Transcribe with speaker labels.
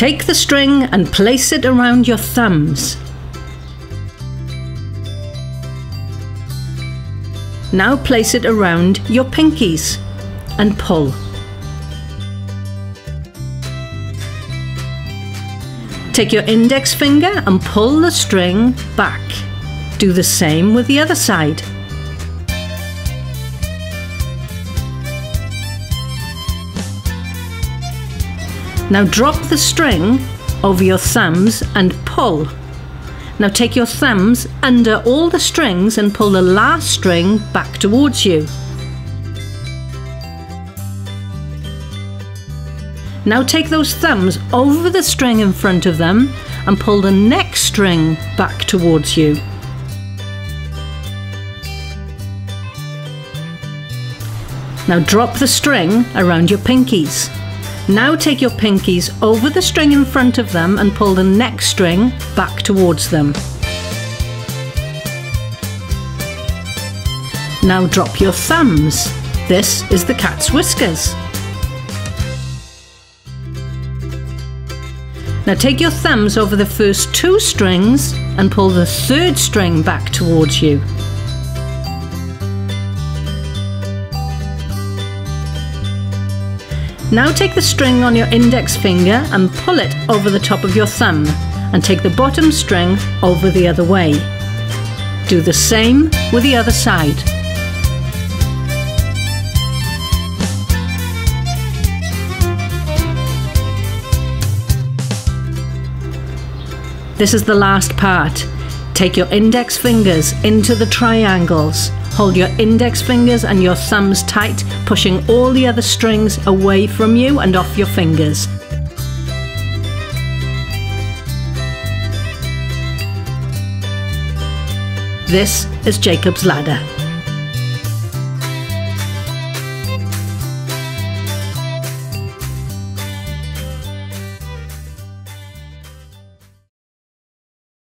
Speaker 1: Take the string and place it around your thumbs. Now place it around your pinkies and pull. Take your index finger and pull the string back. Do the same with the other side. Now drop the string over your thumbs and pull. Now take your thumbs under all the strings and pull the last string back towards you. Now take those thumbs over the string in front of them and pull the next string back towards you. Now drop the string around your pinkies. Now take your pinkies over the string in front of them and pull the next string back towards them. Now drop your thumbs. This is the cat's whiskers. Now take your thumbs over the first two strings and pull the third string back towards you. Now take the string on your index finger and pull it over the top of your thumb and take the bottom string over the other way. Do the same with the other side. This is the last part. Take your index fingers into the triangles Hold your index fingers and your thumbs tight, pushing all the other strings away from you and off your fingers. This is Jacob's Ladder.